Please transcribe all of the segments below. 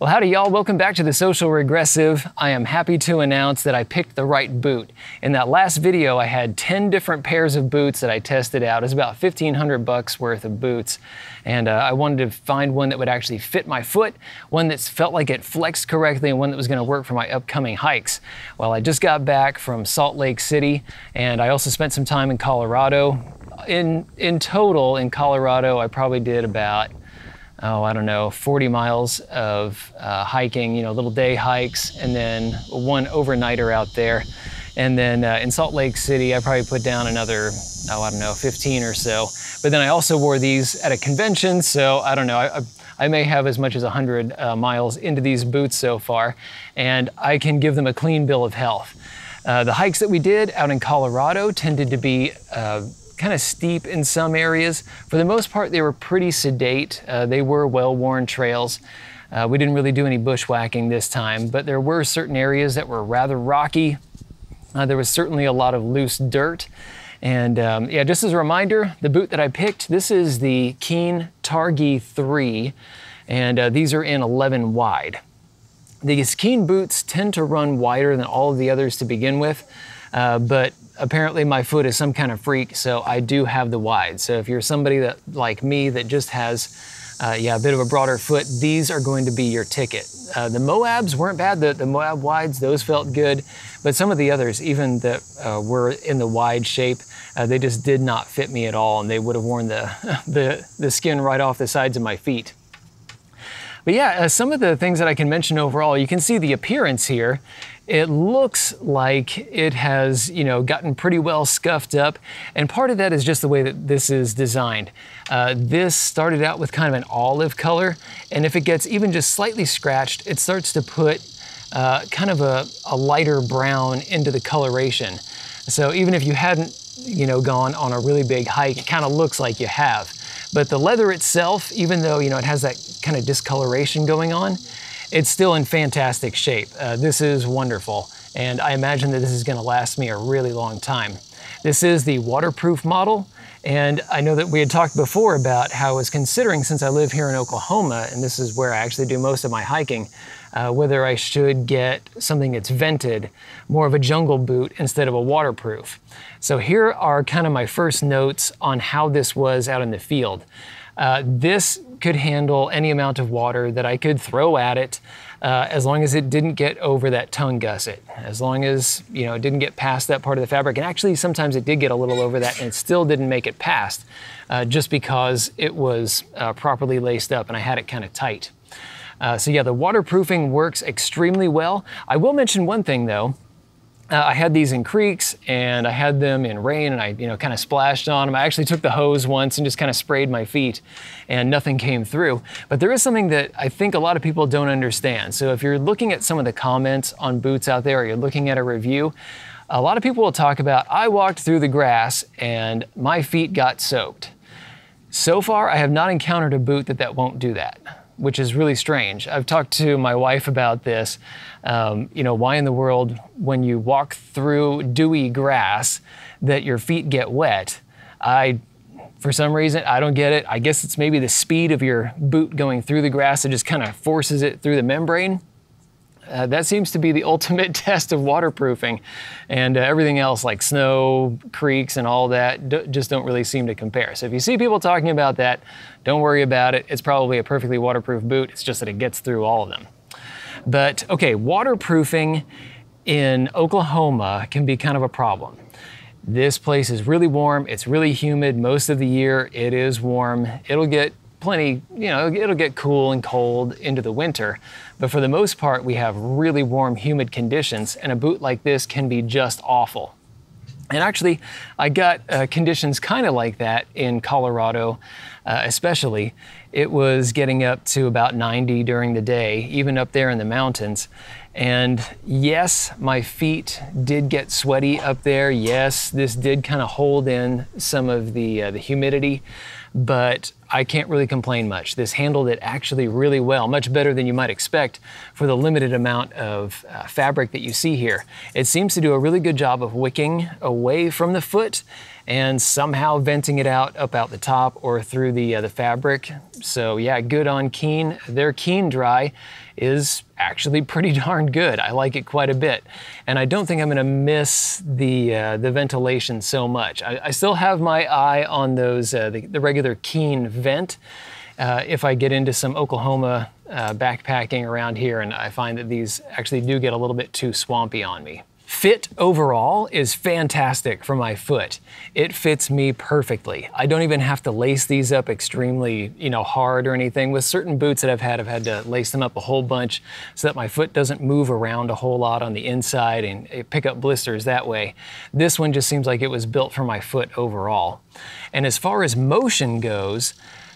Well, howdy, y'all. Welcome back to the Social Regressive. I am happy to announce that I picked the right boot. In that last video, I had 10 different pairs of boots that I tested out. It's about 1500 bucks worth of boots. And uh, I wanted to find one that would actually fit my foot, one that felt like it flexed correctly, and one that was going to work for my upcoming hikes. Well, I just got back from Salt Lake City, and I also spent some time in Colorado. In, in total, in Colorado, I probably did about oh, I don't know, 40 miles of uh, hiking, you know, little day hikes, and then one overnighter out there. And then uh, in Salt Lake City, I probably put down another, oh, I don't know, 15 or so. But then I also wore these at a convention, so I don't know, I, I may have as much as 100 uh, miles into these boots so far, and I can give them a clean bill of health. Uh, the hikes that we did out in Colorado tended to be uh, kind of steep in some areas. For the most part, they were pretty sedate. Uh, they were well-worn trails. Uh, we didn't really do any bushwhacking this time, but there were certain areas that were rather rocky. Uh, there was certainly a lot of loose dirt. And um, yeah, just as a reminder, the boot that I picked, this is the Keen Targhee 3, and uh, these are in 11 wide. These Keen boots tend to run wider than all of the others to begin with, uh, but apparently my foot is some kind of freak, so I do have the wide. So if you're somebody that like me that just has uh, yeah, a bit of a broader foot, these are going to be your ticket. Uh, the Moabs weren't bad, the, the Moab wides, those felt good, but some of the others, even that uh, were in the wide shape, uh, they just did not fit me at all, and they would have worn the, the, the skin right off the sides of my feet. But yeah, uh, some of the things that I can mention overall, you can see the appearance here. It looks like it has, you know, gotten pretty well scuffed up, and part of that is just the way that this is designed. Uh, this started out with kind of an olive color, and if it gets even just slightly scratched, it starts to put uh, kind of a, a lighter brown into the coloration. So even if you hadn't, you know, gone on a really big hike, it kind of looks like you have. But the leather itself, even though, you know, it has that kind of discoloration going on, it's still in fantastic shape. Uh, this is wonderful, and I imagine that this is gonna last me a really long time. This is the waterproof model, and I know that we had talked before about how I was considering, since I live here in Oklahoma, and this is where I actually do most of my hiking, uh, whether I should get something that's vented, more of a jungle boot instead of a waterproof. So here are kind of my first notes on how this was out in the field. Uh, this could handle any amount of water that I could throw at it uh, as long as it didn't get over that tongue gusset, as long as you know it didn't get past that part of the fabric. And actually, sometimes it did get a little over that, and it still didn't make it past, uh, just because it was uh, properly laced up and I had it kind of tight. Uh, so yeah, the waterproofing works extremely well. I will mention one thing though. Uh, I had these in creeks and I had them in rain and I, you know, kind of splashed on them. I actually took the hose once and just kind of sprayed my feet and nothing came through. But there is something that I think a lot of people don't understand. So if you're looking at some of the comments on boots out there or you're looking at a review, a lot of people will talk about, I walked through the grass and my feet got soaked. So far, I have not encountered a boot that that won't do that which is really strange. I've talked to my wife about this. Um, you know, why in the world, when you walk through dewy grass, that your feet get wet? I, for some reason, I don't get it. I guess it's maybe the speed of your boot going through the grass that just kind of forces it through the membrane. Uh, that seems to be the ultimate test of waterproofing. And uh, everything else, like snow, creeks, and all that, just don't really seem to compare. So if you see people talking about that, don't worry about it. It's probably a perfectly waterproof boot. It's just that it gets through all of them. But okay, waterproofing in Oklahoma can be kind of a problem. This place is really warm. It's really humid most of the year. It is warm. It'll get plenty, you know, it'll get cool and cold into the winter. But for the most part, we have really warm, humid conditions, and a boot like this can be just awful. And actually, I got uh, conditions kind of like that in Colorado, uh, especially. It was getting up to about 90 during the day, even up there in the mountains. And yes, my feet did get sweaty up there. Yes, this did kind of hold in some of the, uh, the humidity but I can't really complain much. This handled it actually really well, much better than you might expect for the limited amount of uh, fabric that you see here. It seems to do a really good job of wicking away from the foot and somehow venting it out up out the top or through the, uh, the fabric. So yeah, good on Keen. Their Keen Dry is actually pretty darn good. I like it quite a bit. And I don't think I'm gonna miss the, uh, the ventilation so much. I, I, still have my eye on those, uh, the, the regular Keen vent. Uh, if I get into some Oklahoma uh, backpacking around here and I find that these actually do get a little bit too swampy on me. Fit overall is fantastic for my foot. It fits me perfectly. I don't even have to lace these up extremely, you know, hard or anything. With certain boots that I've had, I've had to lace them up a whole bunch so that my foot doesn't move around a whole lot on the inside and pick up blisters that way. This one just seems like it was built for my foot overall. And as far as motion goes,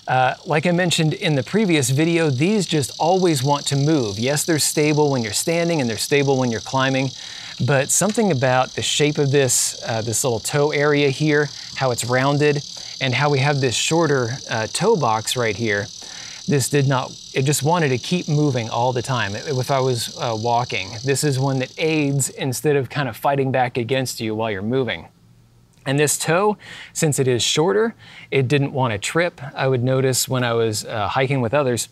uh, like I mentioned in the previous video, these just always want to move. Yes, they're stable when you're standing and they're stable when you're climbing, but something about the shape of this, uh, this little toe area here, how it's rounded, and how we have this shorter uh, toe box right here, this did not, it just wanted to keep moving all the time. If I was uh, walking, this is one that aids instead of kind of fighting back against you while you're moving. And this toe, since it is shorter, it didn't want to trip. I would notice when I was uh, hiking with others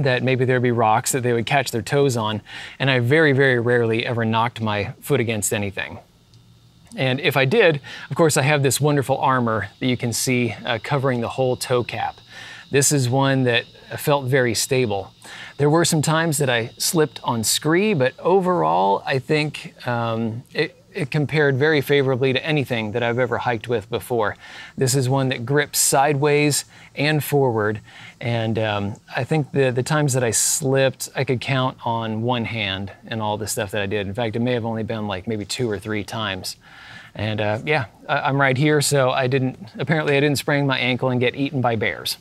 that maybe there'd be rocks that they would catch their toes on, and I very, very rarely ever knocked my foot against anything. And if I did, of course, I have this wonderful armor that you can see uh, covering the whole toe cap. This is one that felt very stable. There were some times that I slipped on scree, but overall, I think um, it, it compared very favorably to anything that I've ever hiked with before. This is one that grips sideways and forward, and um, I think the, the times that I slipped, I could count on one hand and all the stuff that I did. In fact, it may have only been like maybe two or three times. And uh, yeah, I, I'm right here, so I didn't, apparently I didn't sprain my ankle and get eaten by bears.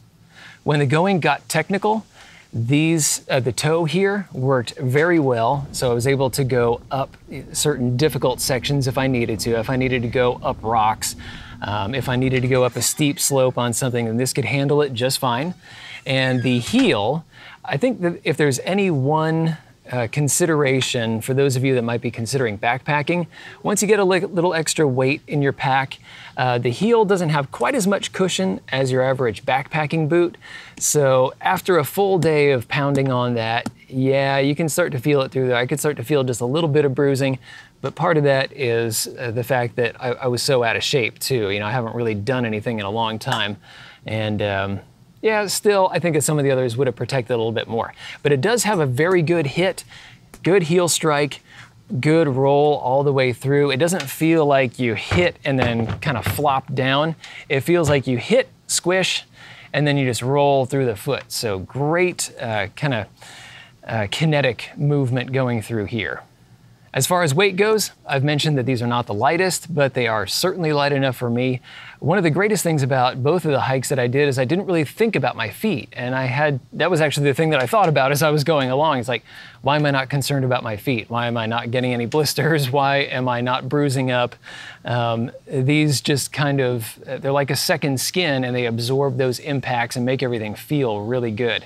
When the going got technical, these, uh, the toe here worked very well, so I was able to go up certain difficult sections if I needed to. If I needed to go up rocks, um, if I needed to go up a steep slope on something, then this could handle it just fine. And the heel, I think that if there's any one uh, consideration for those of you that might be considering backpacking. Once you get a li little extra weight in your pack, uh, the heel doesn't have quite as much cushion as your average backpacking boot. So after a full day of pounding on that, yeah, you can start to feel it through there. I could start to feel just a little bit of bruising, but part of that is uh, the fact that I, I, was so out of shape too. You know, I haven't really done anything in a long time. And um, yeah, still, I think that some of the others would have protected a little bit more. But it does have a very good hit, good heel strike, good roll all the way through. It doesn't feel like you hit and then kind of flop down. It feels like you hit, squish, and then you just roll through the foot. So great uh, kind of uh, kinetic movement going through here. As far as weight goes, I've mentioned that these are not the lightest, but they are certainly light enough for me. One of the greatest things about both of the hikes that I did is I didn't really think about my feet. And I had, that was actually the thing that I thought about as I was going along. It's like, why am I not concerned about my feet? Why am I not getting any blisters? Why am I not bruising up? Um, these just kind of, they're like a second skin and they absorb those impacts and make everything feel really good.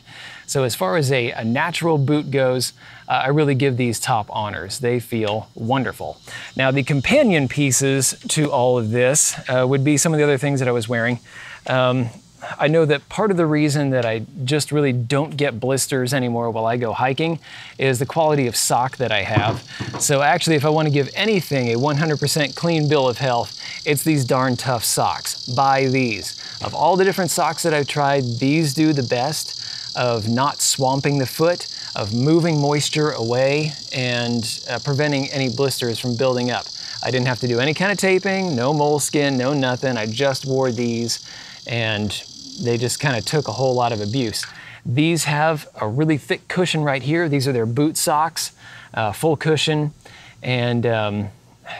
So as far as a, a natural boot goes, uh, I really give these top honors. They feel wonderful. Now the companion pieces to all of this uh, would be some of the other things that I was wearing. Um, I know that part of the reason that I just really don't get blisters anymore while I go hiking is the quality of sock that I have. So actually, if I want to give anything a 100% clean bill of health, it's these darn tough socks. Buy these. Of all the different socks that I've tried, these do the best of not swamping the foot, of moving moisture away, and uh, preventing any blisters from building up. I didn't have to do any kind of taping, no moleskin, no nothing. I just wore these and they just kind of took a whole lot of abuse. These have a really thick cushion right here. These are their boot socks, uh, full cushion. And um,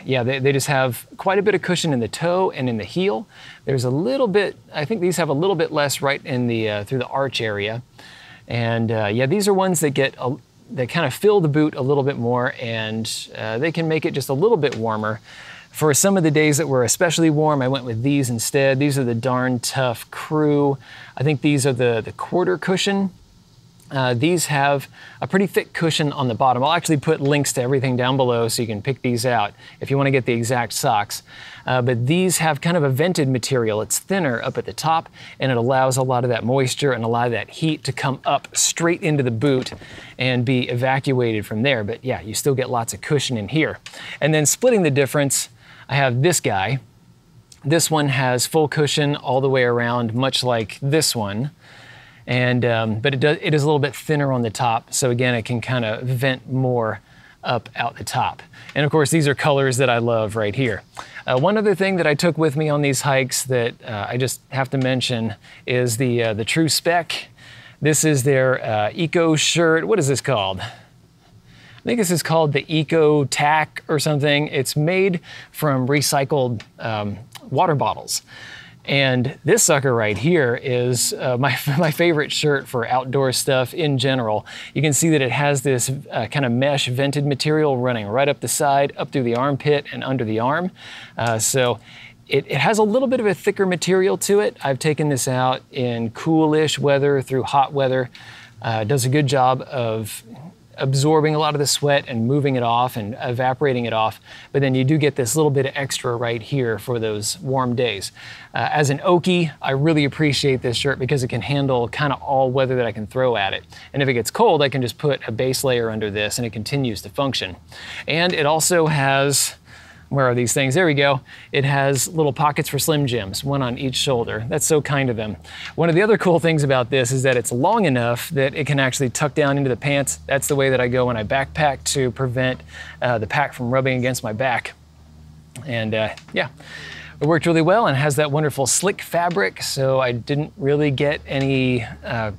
yeah, they, they just have quite a bit of cushion in the toe and in the heel. There's a little bit, I think these have a little bit less right in the, uh, through the arch area. And uh, yeah, these are ones that get, a, that kind of fill the boot a little bit more and uh, they can make it just a little bit warmer. For some of the days that were especially warm, I went with these instead. These are the Darn Tough Crew. I think these are the, the quarter cushion Uh, these have a pretty thick cushion on the bottom. I'll actually put links to everything down below so you can pick these out if you want to get the exact socks. Uh, but these have kind of a vented material. It's thinner up at the top and it allows a lot of that moisture and a lot of that heat to come up straight into the boot and be evacuated from there. But yeah, you still get lots of cushion in here. And then splitting the difference, I have this guy. This one has full cushion all the way around, much like this one and um, but it, does, it is a little bit thinner on the top. So again it can kind of vent more up out the top. And of course these are colors that I love right here. Uh, one other thing that I took with me on these hikes that uh, I just have to mention is the uh, the Tru-Spec. This is their uh, eco shirt. What is this called? I think this is called the Eco Tack or something. It's made from recycled um, water bottles. And this sucker right here is uh, my, my favorite shirt for outdoor stuff in general. You can see that it has this uh, kind of mesh vented material running right up the side, up through the armpit and under the arm. Uh, so it, it, has a little bit of a thicker material to it. I've taken this out in coolish weather through hot weather. Uh, does a good job of absorbing a lot of the sweat and moving it off and evaporating it off. But then you do get this little bit of extra right here for those warm days. Uh, as an Okie, I really appreciate this shirt because it can handle kind of all weather that I can throw at it. And if it gets cold, I can just put a base layer under this and it continues to function. And it also has where are these things? There we go. It has little pockets for Slim Jims, one on each shoulder. That's so kind of them. One of the other cool things about this is that it's long enough that it can actually tuck down into the pants. That's the way that I go when I backpack to prevent uh, the pack from rubbing against my back. And uh, yeah, it worked really well and has that wonderful slick fabric, so I didn't really get any uh,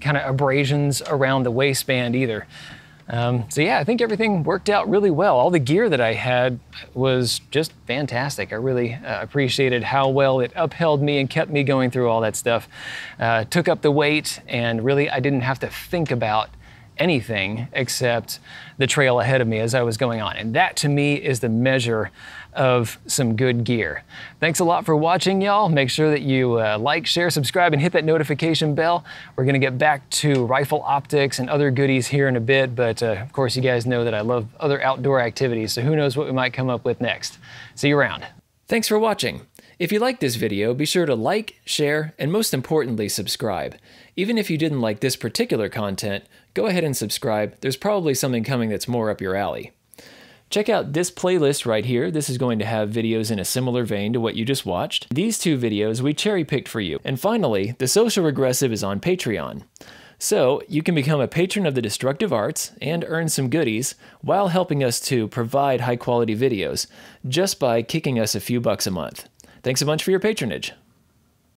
kind of abrasions around the waistband either. Um, so yeah, I think everything worked out really well. All the gear that I had was just fantastic. I really uh, appreciated how well it upheld me and kept me going through all that stuff. Uh, took up the weight and really I didn't have to think about anything except the trail ahead of me as I was going on. And that to me is the measure of some good gear. Thanks a lot for watching, y'all. Make sure that you uh, like, share, subscribe, and hit that notification bell. We're gonna get back to rifle optics and other goodies here in a bit, but uh, of course you guys know that I love other outdoor activities, so who knows what we might come up with next. See you around. Thanks for watching. If you liked this video, be sure to like, share, and most importantly, subscribe. Even if you didn't like this particular content, go ahead and subscribe. There's probably something coming that's more up your alley. Check out this playlist right here. This is going to have videos in a similar vein to what you just watched. These two videos we cherry picked for you. And finally, The Social Regressive is on Patreon. So, you can become a patron of the destructive arts and earn some goodies while helping us to provide high quality videos just by kicking us a few bucks a month. Thanks a bunch for your patronage.